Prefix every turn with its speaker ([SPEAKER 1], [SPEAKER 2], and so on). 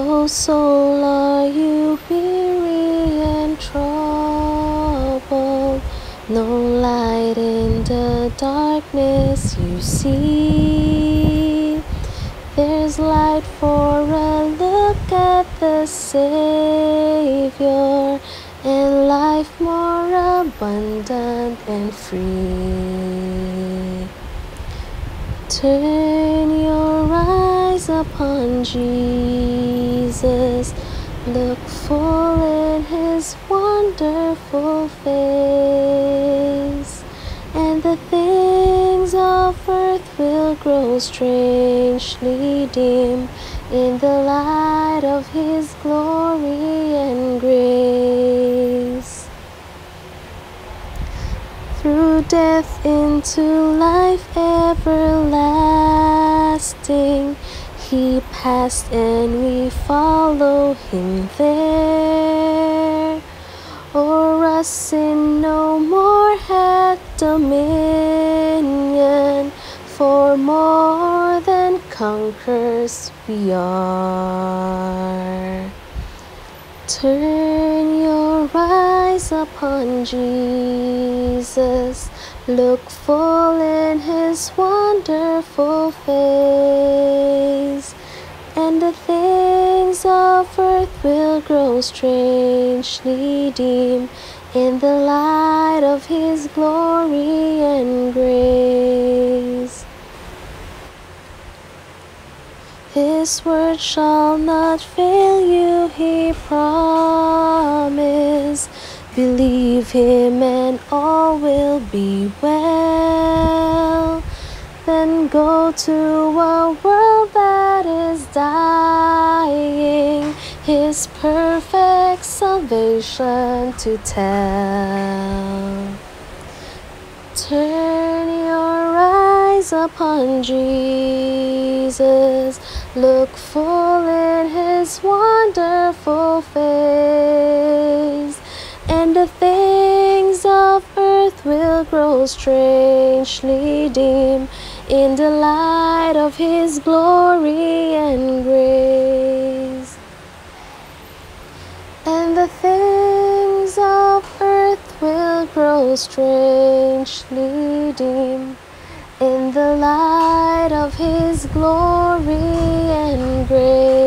[SPEAKER 1] O soul, are you weary and troubled? No light in the darkness you see. There's light for a look at the Savior and life more abundant and free. Turn upon Jesus, look full in his wonderful face, and the things of earth will grow strangely dim in the light of his glory and grace. Through death into life everlasting, he passed and we follow him there. O'er us sin no more had dominion, for more than conquerors we are. Turn your eyes upon Jesus, look full in his wonderful face, the things of earth will grow strangely dim in the light of his glory and grace. His word shall not fail you, he promised. Believe him and all will be well. Then go to a world that is dying, his perfect salvation to tell. Turn your eyes upon Jesus, look full in his wonderful face, and the things of earth will grow strangely dim in the light of his glory and grace. And the things of earth will grow strangely dim in the light of his glory and grace.